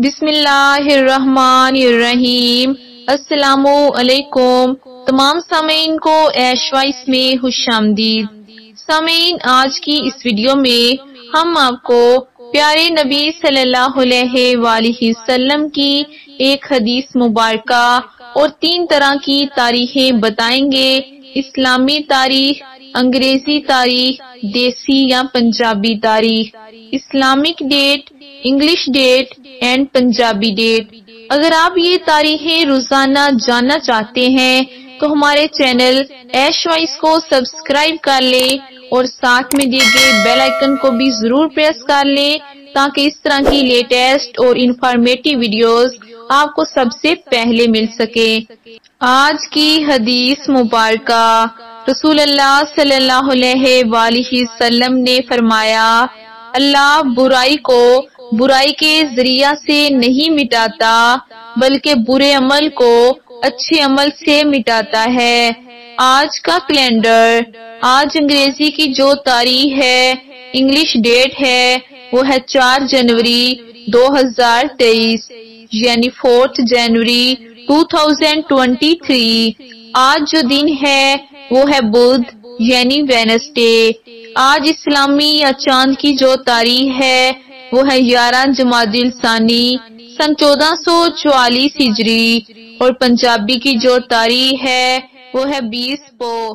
बिस्मिल्लाहिर्रहमानिर्रहीम। अस्सलामुअलैकुम। तमाम सामीन को ऐशवाइस में खुश आमदीद सामीन, आज की इस वीडियो में हम आपको प्यारे नबी सल्लल्लाहु अलैहि की एक हदीस मुबारक और तीन तरह की तारीखें बताएँगे। इस्लामी तारीख, अंग्रेज़ी तारीख, देसी या पंजाबी तारीख। Islamic date, English date and Punjabi date. अगर आप ये तारीखें रोज़ाना जानना चाहते हैं तो हमारे चैनल एश वाइस को सब्सक्राइब कर ले और साथ में दिए गए बेल आइकन को भी ज़रूर प्रेस कर ले ताकि इस तरह की लेटेस्ट और इंफॉर्मेटिव वीडियोस आपको सबसे पहले मिल सके। आज की हदीस मुबारक। रसूल अल्लाह सल्लल्लाहु अलैहि ने फरमाया अल्लाह बुराई को बुराई के ज़रिया से नहीं मिटाता, बल्कि बुरे अमल को अच्छे अमल से मिटाता है। आज का कैलेंडर, आज अंग्रेज़ी की जो तारीख है, इंग्लिश डेट है, वो है चार जनवरी 2023 यानी फोर्थ जनवरी 2023 आज जो दिन है, वो है बुध। यानी वेनसडे। आज इस्लामी या चाँद की जो तारीख है, वो है ग्यारह जमादिल सानी, सन चौदह सौ चौवालीस हिजरी। और पंजाबी की जो तारीख है, वो है बीस पो